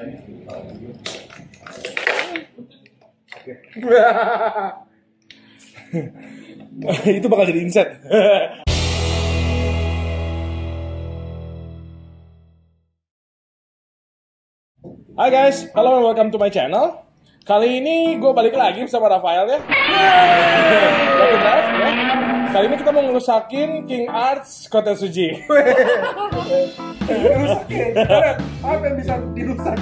itu bakal jadi inset. Hai guys, halo and welcome to my channel. Kali ini gue balik lagi bersama Rafael ya. Ya. Kali ini kita mau ngerusakin King Arts Kota Suji. Rusakin. Apa yang bisa dirusak?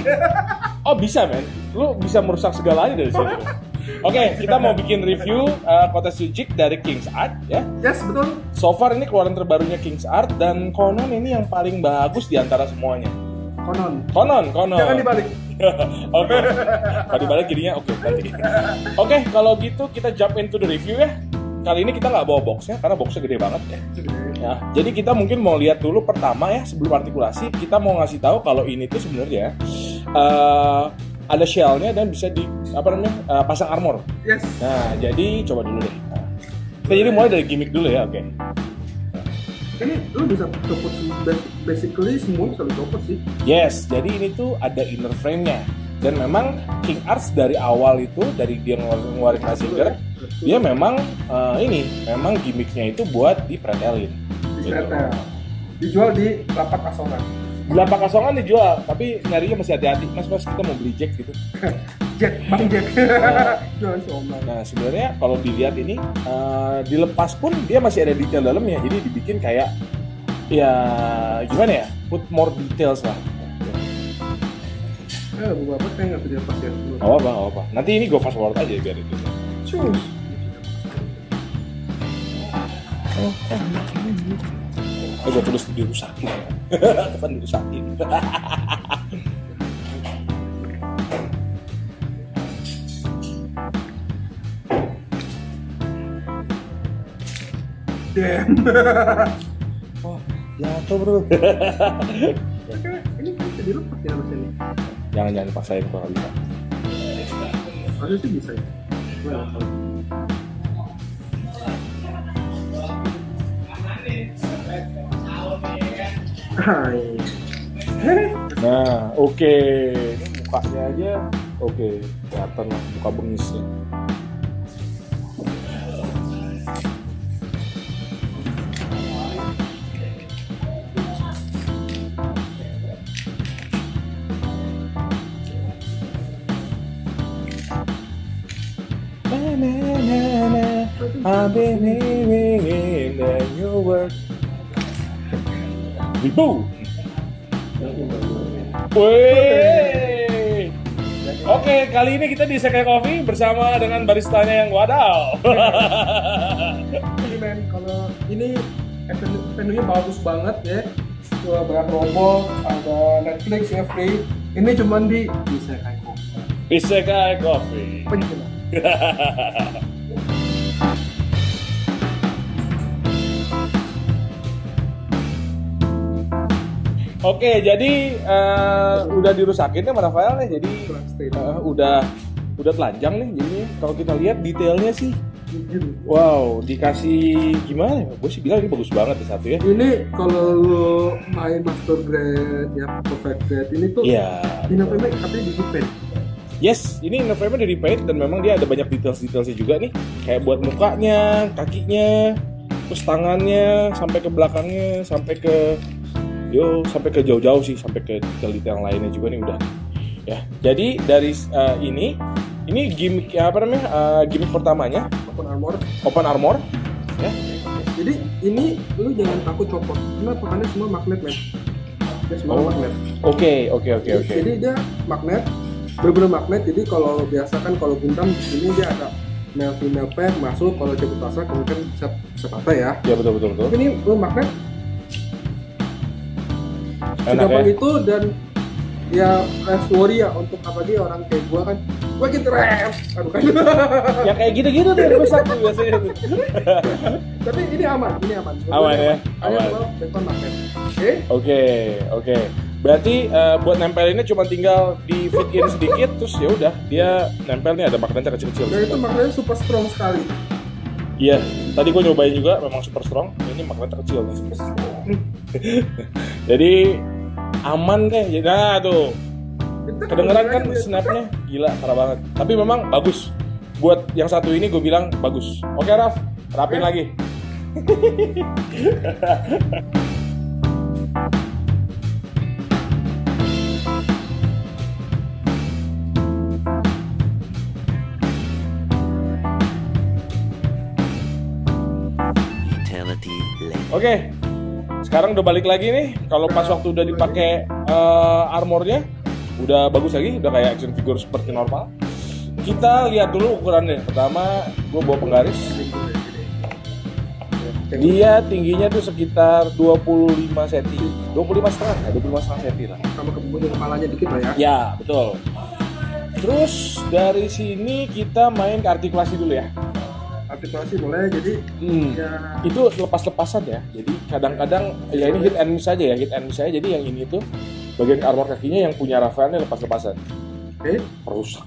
Oh bisa men, lu bisa merusak segalanya dari sini. Oke, kita mau bikin review uh, Kota Suji dari King's Art ya. yes, betul. So far ini keluaran terbarunya King's Art dan konon ini yang paling bagus di antara semuanya. Konon. Konon, konon. Jangan dibalik. oke. Kalau dibalik jadinya oke nanti. Oke, kalau gitu kita jump into the review ya. Kali ini kita nggak bawa boxnya karena boxnya gede banget ya. Ya, jadi kita mungkin mau lihat dulu pertama ya sebelum artikulasi kita mau ngasih tahu kalau ini tuh sebenarnya eh, ada shellnya dan bisa di apa namanya eh, pasang armor. Yes. Nah, jadi coba dulu deh. Nah, kita jadi mulai dari gimmick dulu ya, oke. Ini lu bisa copot basically semua bisa lu copot sih. Yes, jadi ini tuh ada inner frame-nya. Dan memang King Arts dari awal itu, dari dia ngeluarin, ngeluarin Mazinger, dia memang eh, ini, memang gimmicknya itu buat dipretelin. Di setel. Dijual di lapak asongan. Delapan kasongan dijual, tapi nyarinya masih hati-hati. Mas, mas kita mau beli Jack gitu. Jack, Bang Jack. Jual somai. Nah, sebenarnya kalau dilihat ini, eh, dilepas pun dia masih ada detail dalamnya. Jadi dibikin kayak, ya gimana ya, put more details lah. Eh, beberapa kayak nggak bisa pas ya. Gak apa-apa, gak apa Nanti ini gue fast forward aja biar itu. Oh, gue terus dirusakin. Kapan dirusakin? Damn. Wah, jatuh bro. ini kan bisa dilepas ya jangan jangan kalau nggak bisa. Harusnya sih bisa ya. Nah, oke. Ini mukanya aja, oke. Kelihatan lah muka bengisnya. I've been living in your world. Wibu. Wih. Oke, kali ini kita di Sekai Coffee bersama dengan baristanya yang wadaw. Ini men, kalau ini venue venue-nya bagus banget ya. Cuma banyak robot, ada Netflix ya free. Ini cuman di kayak kok. Isekai Coffee. Penjelas. Oke, jadi eh, udah dirusakin ya Rafael nih. Jadi eh, udah udah telanjang nih. Jadi kalau kita lihat detailnya sih, wow, dikasih gimana? ya? Gue sih bilang ini bagus banget ya satu ya. Ini kalau lu main master grade ya perfect grade ini tuh Iya. di November tapi di Japan. Yes, ini frame-nya dari repaint dan memang dia ada banyak details-detailsnya juga nih. Kayak buat mukanya, kakinya, terus tangannya, sampai ke belakangnya, sampai ke yo, sampai ke jauh-jauh sih, sampai ke detail-detail lainnya juga nih udah. Ya, jadi dari uh, ini, ini gimmick ya apa namanya? uh, gimmick pertamanya, Open armor. open armor. Ya, Jadi ini lu jangan takut copot. Kenapa? Karena semua magnet men. Dia semua Oh. magnet. oke, oke, oke, oke. Jadi dia magnet, bener-bener magnet. Jadi kalau biasa kan kalau Gundam di sini dia ada male female pair masuk. Kalau cepet pasar kemudian bisa bisa ya. Ya betul, betul, betul. Ini lu magnet segampang ya. itu dan ya worry ya untuk apa dia orang kayak gua kan gua gitu rem aduh kan Ya kayak gitu-gitu tuh rusak tuh biasanya tapi ini aman ini aman Aman ya? Aman. kalau beton magnet oke Oke, oke. Berarti eh, buat nempelinnya cuma tinggal di fit in sedikit terus ya udah dia nempel nih ada magnetnya kecil-kecil. dan itu magnetnya super strong sekali Iya, tadi gue nyobain juga memang super strong. Ini magnetnya kecil nih. Jadi aman deh. Nah tuh. Kedengeran kan ya. snapnya? Gila parah banget. Tapi memang bagus. Buat yang satu ini gue bilang bagus. Oke Raf. Rapin lagi. Eternity later. Sekarang udah balik lagi nih. Kalau pas waktu udah dipakai eh, armornya, udah bagus lagi, udah kayak action figure seperti normal. Kita lihat dulu ukurannya. Pertama, gue bawa penggaris. Dia tingginya tuh sekitar 25 cm. 25 setengah, ya, 25 setengah cm lah. sama kemudian kepalanya dikit lah ya Ya, betul. Terus dari sini kita main ke artikulasi dulu ya. Artikulasi boleh jadi Hmm. ya. Itu lepas-lepasan ya. Jadi kadang-kadang ya ini hit and miss aja ya hit and miss aja. Jadi yang ini tuh bagian armor kakinya yang punya Rafael ini lepas-lepasan. Oke. Perusak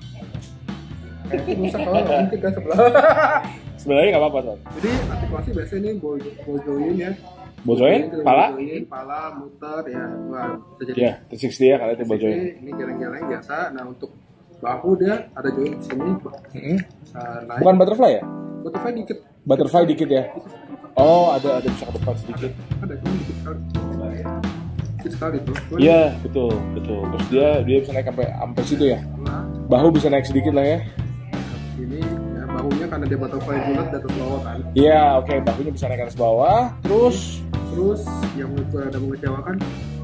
itu rusak kalau nggak mungkin kan sebelah. Sebenarnya nggak apa-apa jadi artikulasi biasanya ini ball ball join ya. Ball pala? pala muter ya. Wah bisa jadi. Ya 360 ya kalian Sini, bocorin ini geleng-geleng biasa. Nah untuk bahu dia ada join di sini. Bisa naik. Bukan butterfly ya butterfly dikit. Butterfly dikit ya? Oh ada ada bisa ke depan sedikit. Ada cuma dikit sekali. Dikit sekali tuh. Iya betul betul. Terus dia dia bisa naik sampai sampai situ ya? Nah, bahu bisa naik sedikit lah ya? Ini ya bahunya karena dia butterfly bulat di atas bawah kan? Iya oke bahunya bisa naik ke atas bawah. Terus? Terus yang itu ada mengecewakan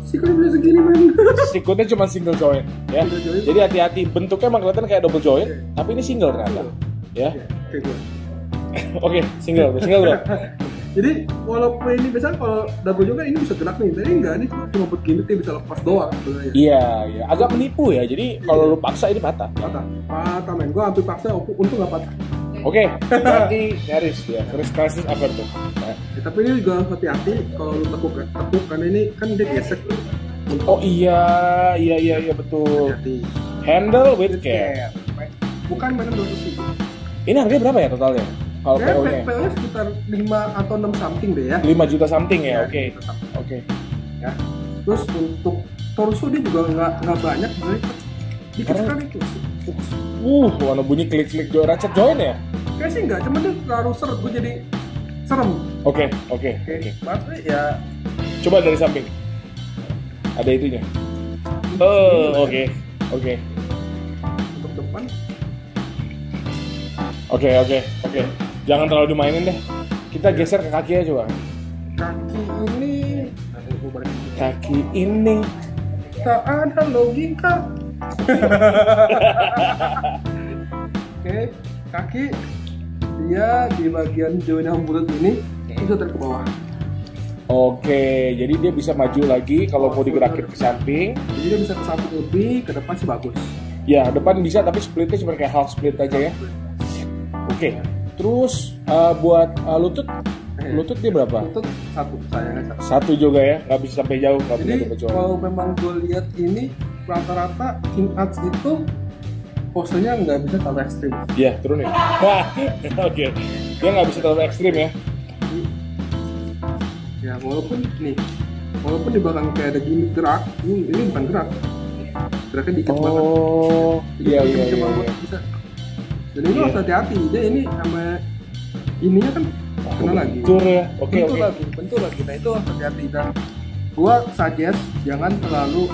kan bisa segini man sikutnya cuma single joint ya? Single joint. jadi hati-hati bentuknya emang kelihatan kayak double joint tapi ini single ternyata ya? Ya kayak gue oke single single bro. Jadi walaupun ini biasanya kalau double juga ini bisa gerak nih. Tapi enggak ini cuma cuma begini dia bisa lepas doang sebenarnya. Iya iya. Agak menipu ya. Jadi kalau lu paksa ini patah. Patah. Patah men. Gue hampir paksa untung nggak patah. Oke berarti nyaris ya. Terus crisis Averto nah. Ya, tapi ini juga hati-hati kalau lu tekuk ya tekuk karena ini kan dia gesek oh iya. Iya iya iya betul. Hati handle with care. bukan mainan dua ini harganya berapa ya totalnya kalau PO nya PO nya sekitar 5 atau 6 something deh ya. 5 juta something ya Ya, oke. oke. Ya. Terus untuk torso dia juga nggak nggak banyak sebenarnya dikit sekali tuh uh warna bunyi klik klik joint ratchet joint ya? Kayak sih nggak cuman dia terlalu seret gue jadi serem. Oke oke oke oke. ya. Coba dari samping. Ada itunya? Oh oke oke. Untuk depan. Oke oke oke. Jangan terlalu dimainin deh. Kita geser ke kaki aja coba. kaki ini. Kaki ini. tak ada logika oke kaki dia di bagian yang bulat ini tarik ke bawah Oke, jadi dia bisa maju lagi kalau mau digerakin ke samping. jadi dia bisa ke samping lebih ke depan sih bagus Ya, depan bisa tapi splitnya cuma kayak half split aja ya. Oke. Terus eh, buat eh, lutut, lutut dia berapa? lutut satu sayangnya satu Satu juga ya, nggak bisa sampai jauh, nggak bisa jadi sampai jauh. kalau memang gue lihat ini rata-rata king arts itu posenya nggak bisa terlalu ekstrim Iya, turunin. Wah, oke. Dia nggak bisa terlalu ekstrim ya. ya walaupun nih walaupun di belakang kayak ada gimmick gerak ini, ini bukan gerak geraknya dikit banget Oh, Jadi iya iya iya. iya. bisa dan ini Iya. harus hati-hati dia ini sama ininya kan kena lagi Bentur ya. Oke bentur oke. lagi bentur lagi nah itu hati-hati dan gua suggest jangan terlalu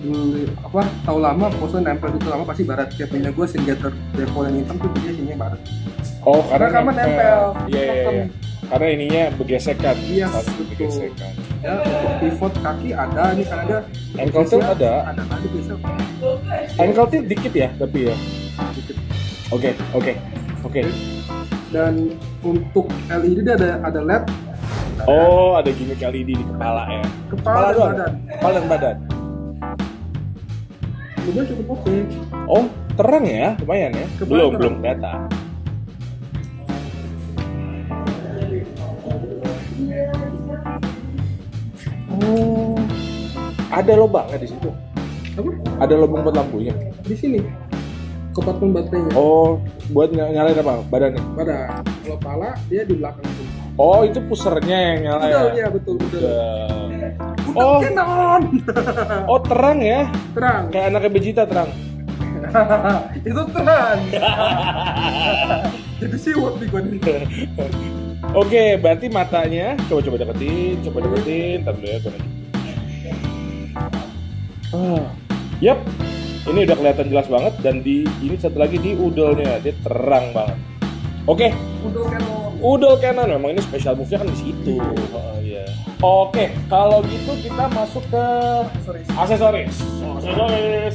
dulu apa tahu lama pose nempel itu lama pasti barat kayak punya gua Singator Devo yang hitam tuh dia sini barat Oh, karena Rekaman nempel. Iya iya iya. Karena ininya bergesekan. Iya, betul. bergesekan. ya untuk pivot kaki ada ini kan ada Ankle Biasanya ada. ada ada bisa Ankle tilt dikit ya, tapi ya. dikit Oke, oke. Oke. Dan untuk LED dia ada ada LED Oh, ada gimmick LED di kepala ya. Kepala dan doang? badan. Kepala dan badan. juga cukup oke Oh, terang ya, lumayan ya. Kepala belum, terang. belum kelihatan. Oh, ada lubangnya di situ. apa Ada lubang buat lampunya. di sini kompartemen baterainya Oh, buat ny- nyalain apa? Badannya. pada kalau pala dia di belakang sini Oh, itu pusernya yang nyala ya. betul ya betul betul. Oh. Canon. Oh terang ya, terang. kayak anaknya Vegeta terang. itu terang. Jadi siwot nih gue nih. Oke, berarti matanya coba coba deketin, coba deketin, dulu ya gue nanya. Ah, yap, ini udah kelihatan jelas banget dan di ini satu lagi di udolnya dia terang banget. Oke, Udah Canon. udol Canon memang ini special move-nya kan di situ. Oh, iya. Oke, kalau gitu kita masuk ke Sorry. aksesoris. Oh, aksesoris.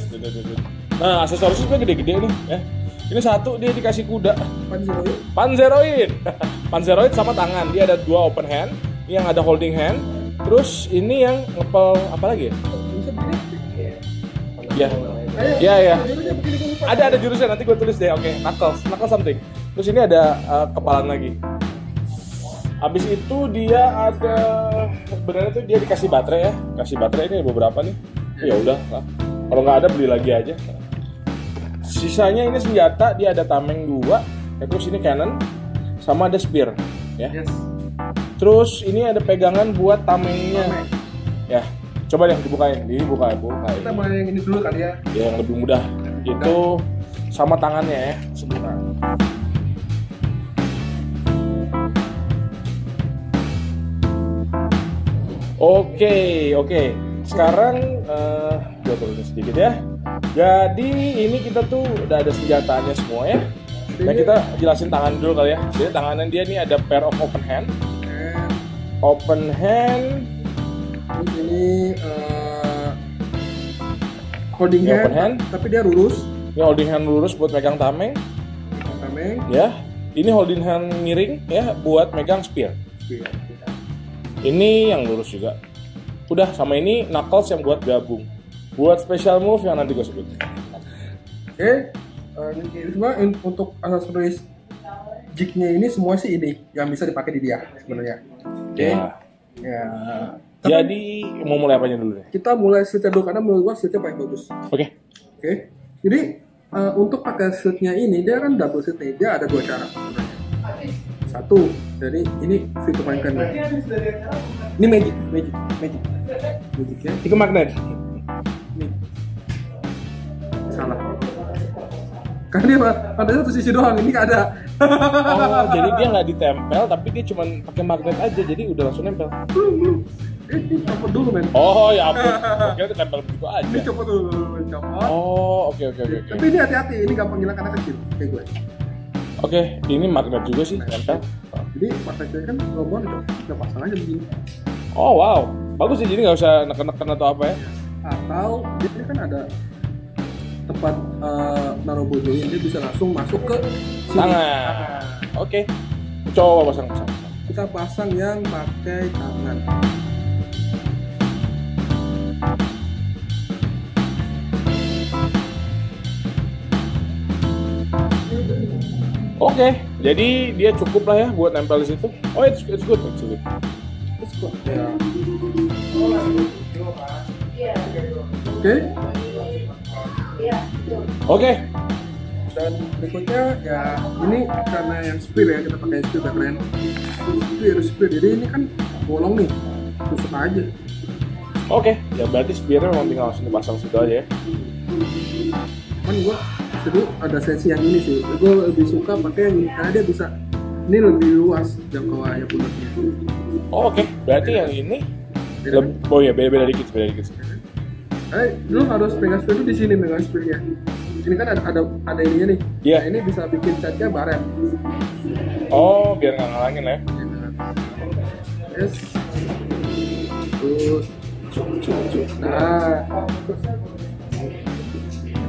Nah, aksesoris itu gede-gede nih ya. Ini satu dia dikasih kuda. Panzeroid. Panzeroid. Panzeroid sama tangan. Dia ada dua open hand, yang ada holding hand. Terus ini yang ngepel apa lagi ya? Ya. Ya, ya. Gue lupa. Ada ada jurusnya nanti gue tulis deh. Oke, knuckles, knuckles something. Terus ini ada uh, kepalan lagi. Habis itu dia ada sebenarnya tuh dia dikasih baterai ya. Kasih baterai ini beberapa nih. Ya udah lah. Kalau nggak ada beli lagi aja. Sisanya ini senjata dia ada tameng dua. Ya, terus ini cannon sama ada spear ya. Yes. Terus ini ada pegangan buat tamengnya. Tameng. Ya. Coba deh dibukain, dibuka, bukain. Kita mulai yang ini dulu kali ya. Ya, yang lebih mudah itu sama tangannya ya sebentar. Oke, oke. Sekarang eh gua turunin sedikit ya. Jadi ini kita tuh udah ada senjataannya semua ya. Nah kita jelasin tangan dulu kali ya. Jadi tangannya dia nih ada pair of open hand. And Open hand, terus ini eh, holding Ini hand, hand. tapi dia lurus. ini holding hand lurus buat megang tameng Tameng. ya. Ini holding hand miring ya buat megang spear. Ini yang lurus juga. Udah sama ini knuckles yang buat gabung. Buat special move yang nanti gue sebut. Oke, eh, ini semua in- untuk aksesoris jignya ini semua sih ini yang bisa dipakai di dia sebenarnya. Oke. Ya. Ya. Jadi mau mulai apanya dulu nih? Kita mulai slitnya dulu karena menurut gua slitnya paling bagus. Oke. Oke. Jadi eh, untuk pakai slitnya ini dia kan double slitnya dia ada dua cara sebenarnya. Satu, jadi ini fitur mainkan. Ini magic, magic, magic, magic ya. Itu magnet. Ini salah. Karena dia ada satu sisi doang, ini nggak ada. Oh, jadi dia nggak ditempel, tapi dia cuma pakai magnet aja, jadi udah langsung nempel. belum belum. Ini copot dulu men. Oh ya ampun, kira ditempel begitu Ini aja. copot dulu, copot. Oh, oke oke oke oke. Tapi ini hati-hati, ini gampang hilang karena kecil kayak gue. Oke, ini magnet juga sih nempel. Jadi prakteknya kan robot udah udah pasang aja begini. Oh wow, bagus sih. Jadi nggak usah neken-neken atau apa ya? Atau dia kan ada tempat eh, naruh bojoin dia bisa langsung masuk ke sini. Tangan. Oke. Coba pasang pasang. pasang. Kita pasang yang pakai tangan. Oke, jadi dia cukup lah ya buat nempel di situ. Oh, it's, it's good actually. Terus kok ya. Oke, Oke, dan berikutnya ya ini karena yang spear ya kita pakai spear keren. Spear, spear. Jadi ini kan bolong nih, tusuk aja. oke. Ya berarti spearnya memang tinggal langsung dipasang situ aja ya. Cuman gua seru ada sesi yang ini sih. Gue lebih suka pakai yang ini karena dia bisa ini lebih luas jangkauannya bulatnya. Oh, oke. Berarti yang ini Beda leb- oh ya beda-beda dikit, beda dikit. Eh, lu harus pegang spear di sini pegang spearnya. Ini kan ada ada ada ininya nih. Iya. Nah, ini bisa bikin catnya baret. Oh, biar nggak ngalangin lah ya. Yes. Terus. Nah.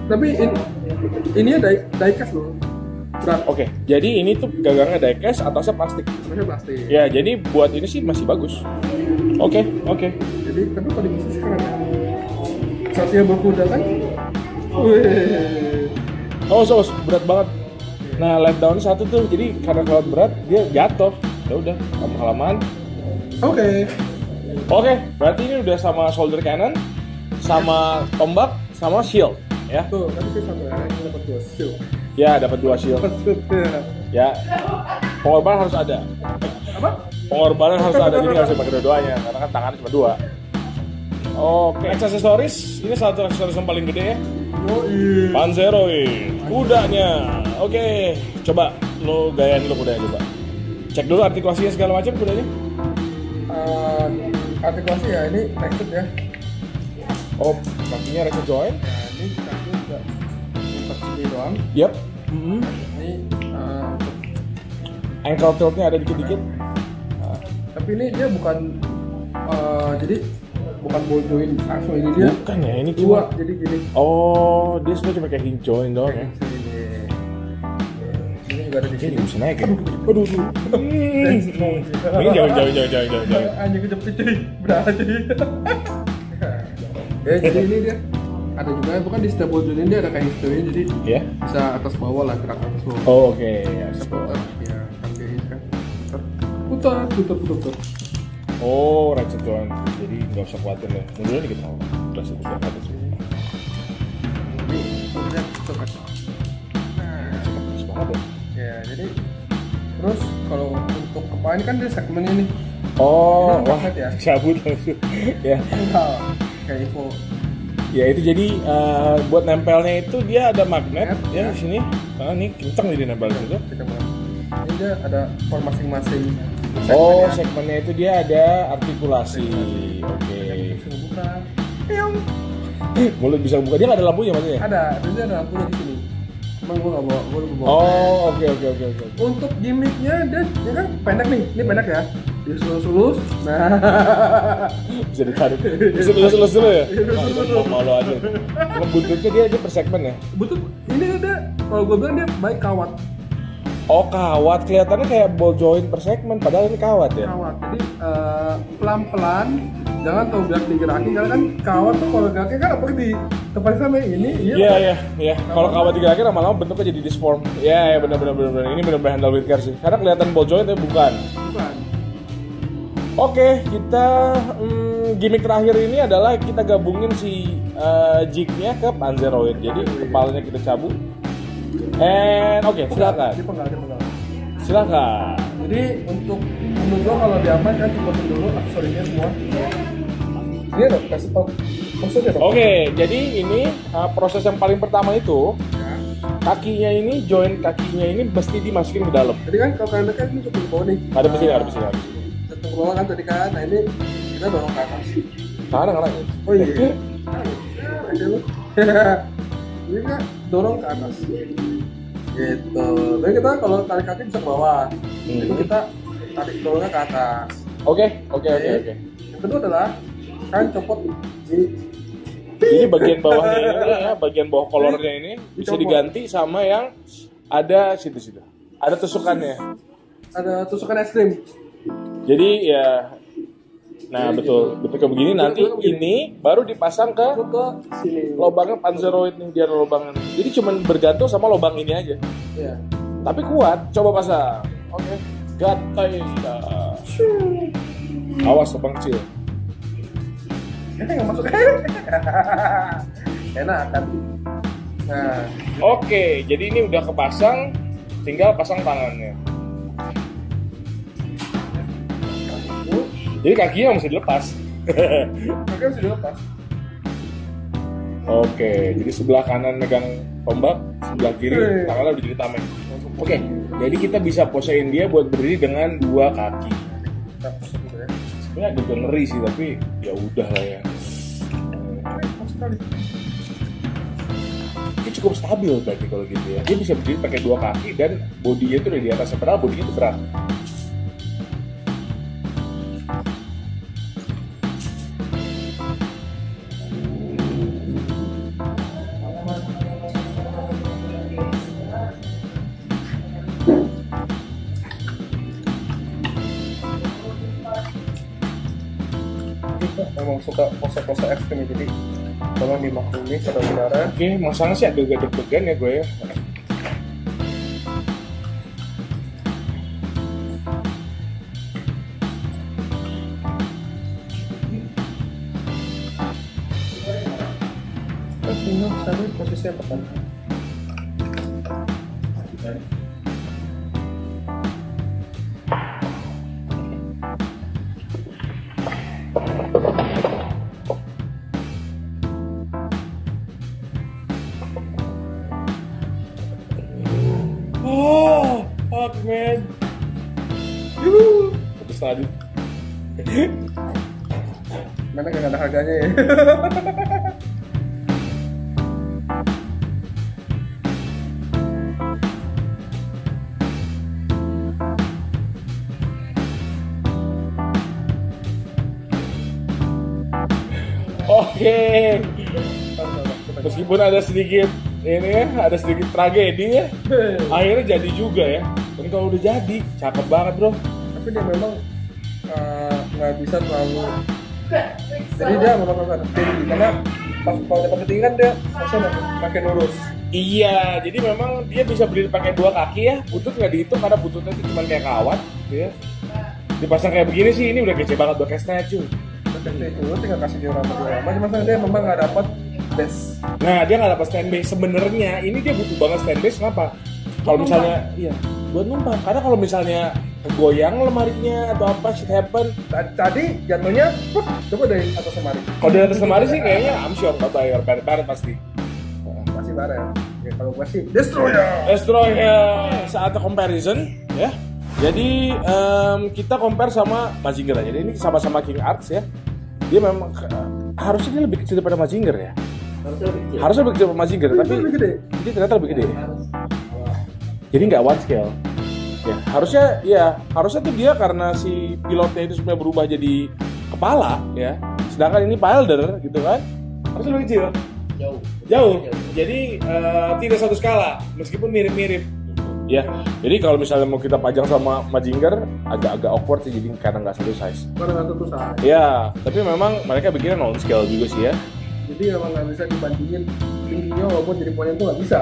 Tapi in, ini die, diecast loh. Berat. Oke, jadi ini tuh gagangnya diecast, atasnya plastik. Masih plastik. Ya, jadi buat ini sih masih bagus. Oke, oke. Jadi tapi kalau di sekarang ya. Saatnya berkuda kan. Wih. Oh, so, berat banget. Nah, let down satu tuh, jadi karena kalau berat dia jatuh. Ya udah, kamu halaman. Oke. Oke, berarti ini udah sama shoulder cannon, sama tombak, sama shield, ya. Tuh, tadi saya sampai ini dapat dua shield. Ya, dapat dua shield. Ya, pengorbanan harus ada. Apa? Pengorbanan harus ada, jadi nggak bisa pakai dua-duanya, karena kan tangannya cuma dua. Oke, aksesoris ini salah satu aksesoris yang paling gede ya. Panzeroid, kudanya. Oke, coba lo gayain lo kudanya coba. Cek dulu artikulasinya segala macam kudanya. Eh, artikulasi ya ini texture ya. Oh, kakinya reset joint. Segi doang. Yap. Mhm. Ini eh, untuk Ankle tiltnya ada dikit-dikit. eh, tapi ini dia bukan eh, jadi bukan ball joint langsung ini dia Bukan ya, ini cuma. jadi gini. Oh, dia sebenarnya cuma kayak hinge joint doang ya. Ini juga ada di sini. bisa naik ya. Aduh, aduh. Hmm. Ini jangan, jangan, jangan, jangan, jangan. Anjing kejepit cuy, berarti. ya jadi ini dia ada juga bukan di setiap joint ini dia ada kayak history jadi Ya. bisa atas bawah lah gerak atas bawah. Oh, oke. Bisa putar, ya kan kayak ini kan. Putar, putar, putar, putar. Oh, ratchet joint. Jadi nggak usah khawatir ya. Mundurin dikit mau. Udah sih, udah atas. Ini putarnya putar kan. Nah, banget ya. ya jadi terus kalau untuk kepala ini kan dia segmennya nih Oh, Ini wah, ya? cabut langsung. ya, Enggak, kayak info ya itu jadi eh, buat nempelnya itu dia ada magnet Magnet, ya ya. di sini. Ah, ini kenceng jadi nempel kita mau ini dia ada for masing-masing Oh, segmennya. segmennya itu dia ada artikulasi. Oke. bisa buka Piung. Mulut bisa buka. Dia nggak ada lampunya maksudnya? ada jadi ada lampunya di sini emang bawa gua lupa bawa Oh, oke oke oke oke. untuk gimmicknya dia dia kan pendek nih ini pendek ya disulus-sulus nah Bisa ditarik. Bisa lulus-lulus dulu ya? Iya, itu. Malu aja. Kalau buntutnya dia dia per segmen ya? betul ini dia kalau gua bilang dia baik kawat Oh kawat kelihatannya kayak ball joint per segmen padahal ini kawat ya. kawat jadi eh, pelan-pelan jangan biar digerakin karena kan kawat tuh kalau gerakin kan apalagi di tempat sana ini Iya kan? iya iya. Kalau kawat digerakin lama-lama bentuknya jadi disform. Iya iya benar benar benar benar. Ini benar-benar handle with care sih. Karena kelihatan ball joint tapi bukan. bukan Oke, kita hmm, gimmick terakhir ini adalah kita gabungin si eh, jignya ke Panzeroid. Jadi kepalanya kita cabut. And oke, silakan. dia penggal Silakan. Jadi untuk menurut gua kalau diaman kan cempetin dulu aksesorinya semua. Ini ada kasih tau maksudnya dong. Oke, jadi ini uh, proses yang paling pertama itu kakinya ini joint kakinya ini mesti dimasukin ke dalam. Jadi kan kalau kalian kan ini cukup bawah nih. Ada mesin, ada mesin, ada mesin. Bawah kan tadi kan. Nah ini kita dorong ke atas. Sekarang kan ya. Oh iya. Lu. Ini kan dorong ke atas. Gitu. Jadi kita kalau tarik kaki bisa ke bawah. Hmm. Itu kita tarik dorongnya ke atas. Oke, oke, oke, oke. Yang kedua adalah kalian copot di Jadi bagian bawahnya ini ya, bagian bawah kolornya ini bisa Dicopot. diganti sama yang ada situ-situ. Ada tusukannya. ada tusukan es krim. Jadi ya Nah, betul. Betul kayak begini nanti ini baru dipasang ke ke sini. lubangnya panzeroid nih dia ada lubangnya. Jadi cuman bergantung sama lubang ini aja. Iya. Tapi kuat, coba pasang. Oke. Gatai. dah. Awas lubang kecil. Ini nggak masuk. Enak kan? Nah, Oke, jadi ini udah kepasang, tinggal pasang tangannya. Jadi kakinya mesti dilepas. oke bisa dilepas. Oke, jadi sebelah kanan megang tombak, sebelah kiri Wih. tangannya udah jadi tameng. Oke, jadi kita bisa posein dia buat berdiri dengan dua kaki. Kita ya. Sebenarnya agak ngeri sih, tapi ya udah lah ya. Ini cukup stabil berarti kalau gitu ya. Dia bisa berdiri pakai dua kaki dan bodinya itu udah di atas, padahal bodinya itu berat. Dimaklumi saudara-saudara. Oke, masanya sih agak deg-degan ya gue ya. Kita tinggal cari posisi yang Oke. Meskipun ada sedikit ini ya, ada sedikit tragedi ya. Akhirnya jadi juga ya. Dan kalau udah jadi, cakep banget bro. Tapi dia memang eh, nggak bisa terlalu. Jadi dia memang harus tinggi karena pas kalau dia pakai tinggi kan dia harusnya pakai lurus. Iya, jadi memang dia bisa berdiri pakai dua kaki ya. Butut nggak dihitung karena bututnya itu cuma kayak kawat, ya. Dipasang kayak begini sih, ini udah kece banget, udah kayak statue. Itu lu tinggal kasih diorama diorama, cuma dia memang nggak dapat base. Nah, dia nggak dapat stand base. Sebenarnya ini dia butuh banget stand base. Kenapa? Kalau misalnya, iya, buat numpang. Karena kalau misalnya kegoyang lemarinya atau apa shit happen, Ta- Tadi jatuhnya, coba dari atas lemari. kalau di atas lemari sih kayaknya I'm sure nggak bayar banget banget pasti. Masih bareng. Ya, kalau gua sih destroyer. Destroyer saatnya comparison ya. Jadi em, kita compare sama Mazinger aja. Jadi ini sama-sama King Arts ya. Dia memang harusnya dia lebih kecil daripada Mazinger ya. harusnya lebih kecil Harusnya lebih kecil daripada Mazinger, Tapi lebih gede. dia ternyata lebih gede. Jadi nggak one scale. Ya, harusnya ya harusnya tuh dia karena si pilotnya itu supaya berubah jadi kepala ya. Sedangkan ini pilder gitu kan. Harusnya lebih kecil. jauh Jauh. Jadi eh, tidak satu skala meskipun mirip-mirip. Ya, jadi kalau misalnya mau kita pajang sama Mazinger agak-agak awkward sih jadi karena nggak satu size. Karena nggak tentu salah. Ya, tapi memang mereka bikinnya non scale juga sih ya. Jadi memang nggak bisa dibandingin tingginya walaupun jadi poin itu nggak bisa.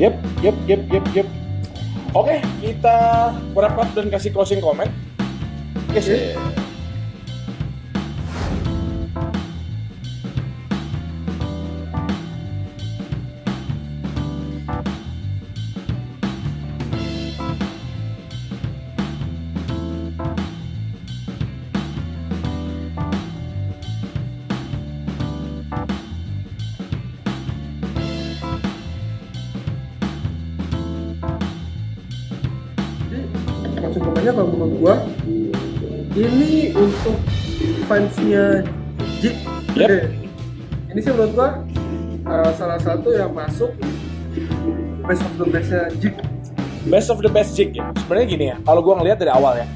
Yep, yep, yep, yep, yep. Oke, kita wrap up dan kasih closing comment. Yes, Oke. Jadi Jik. Yep. Ini sih menurut gua uh, salah satu yang masuk best of the bestnya Jik. Best of the best jig ya. Sebenarnya gini ya, kalau gua ngelihat dari awal ya.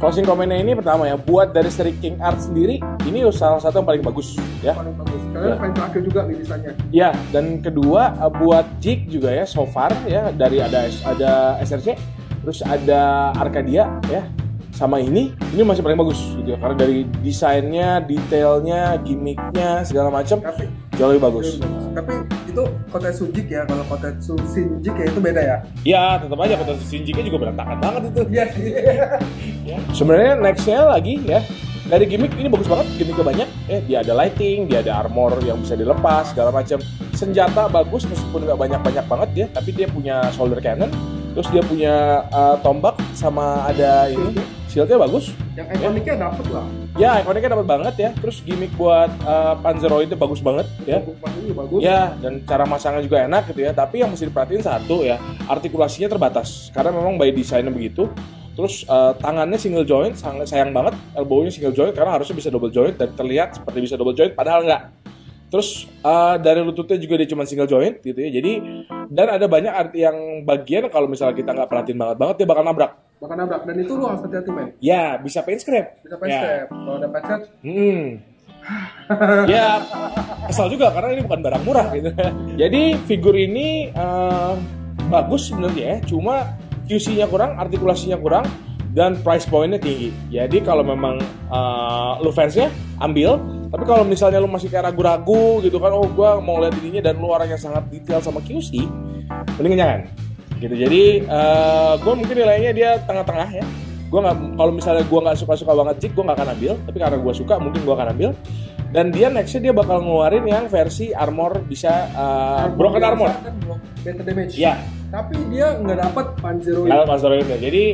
Closing commentnya ini pertama ya, buat dari seri King Art sendiri, ini salah satu yang paling bagus ya. Paling bagus. Karena Ya. paling terakhir juga rilisannya. Ya, dan kedua uh, buat jig juga ya so far ya dari ada ada SRC, terus ada Arcadia ya. Sama ini, ini masih paling bagus gitu ya. Karena dari desainnya, detailnya, gimmicknya segala macam jauh lebih bagus. tapi itu Kotetsu Jik ya. Kalau Kotetsu Shinjik ya itu beda ya. Ya, tetap aja kota Shinjiknya juga berantakan banget itu. Iya. Sebenarnya nextnya lagi ya dari gimmick ini bagus banget gimmicknya banyak eh dia ada lighting dia ada armor yang bisa dilepas segala macam senjata bagus meskipun nggak banyak banyak banget dia tapi dia punya shoulder cannon terus dia punya uh, tombak sama ada ini shieldnya bagus Yang ikoniknya dapet lah. ya ikoniknya dapat banget ya terus gimmick buat uh, Panzeroid itu bagus banget ya bagus. Ya, dan cara masangnya juga enak gitu ya. Tapi yang mesti diperhatiin satu ya, artikulasinya terbatas. Karena memang by desainnya begitu. Terus eh, tangannya single joint, sayang banget. Elbow-nya single joint karena harusnya bisa double joint dan terlihat seperti bisa double joint, padahal nggak. Terus eh, dari lututnya juga dia cuma single joint gitu ya. Jadi dan ada banyak arti yang bagian kalau misalnya kita nggak perhatiin banget banget dia bakal nabrak. Bakal nabrak. Dan itu lu harus hati-hati men. Ya, bisa paint scrape. Bisa Ya. pancet. Kalau ada pancet, Hmm. ya kesal juga karena ini bukan barang murah gitu. Jadi figur ini eh, bagus sebenarnya ya, cuma QC-nya kurang, artikulasinya kurang, dan price point-nya tinggi. Jadi kalau memang eh, lu fansnya ambil, tapi kalau misalnya lu masih kayak ragu-ragu gitu kan, oh gua mau lihat ininya dan lu orang yang sangat detail sama QC, mendingan jangan. Gitu. Jadi eh, gua mungkin nilainya dia tengah-tengah ya. Gue nggak kalau misalnya gue nggak suka suka banget cik gue nggak akan ambil. Tapi karena gue suka mungkin gue akan ambil. Dan dia nextnya dia bakal ngeluarin yang versi armor bisa uh, broken biasa armor. kan better damage. ya. Tapi dia nggak dapat Panzero kalau Panzeroid jadi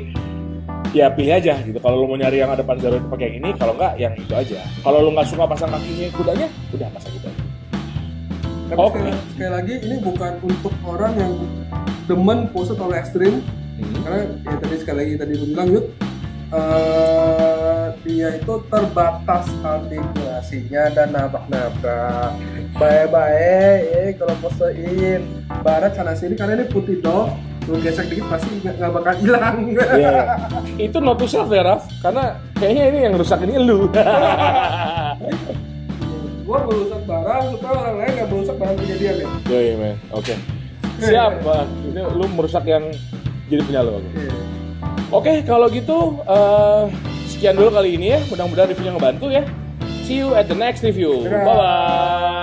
ya pilih aja gitu. Kalau lu mau nyari yang ada Panzeroid pakai yang ini kalau nggak yang itu aja. Kalau lu nggak suka pasang kakinya kudanya udah pasang gitu aja. Tapi Oke. sekali, sekali lagi ini bukan untuk orang yang demen pose terlalu ekstrim. Hmm. karena ya tadi sekali lagi tadi lu bilang Yud eh, eh, dia itu terbatas artikulasinya dan nabrak-nabrak. Baik-baik eh kalau posein. Barat sana sini karena ini putih dong lu gesek dikit pasti nggak bakal hilang Iya. Itu not to self ya, Raf. Karena kayaknya ini yang rusak ini lu. gua merusak barang supaya orang lain nggak merusak barang punya dia Yo, iya, men. Oke. Siap, Bang. Ini lu merusak yang jadi punya lu. Iya. Oke, kalau gitu eh, sekian dulu kali ini ya. Mudah-mudahan reviewnya ngebantu ya. See you at the next review. Dadah. Bye bye.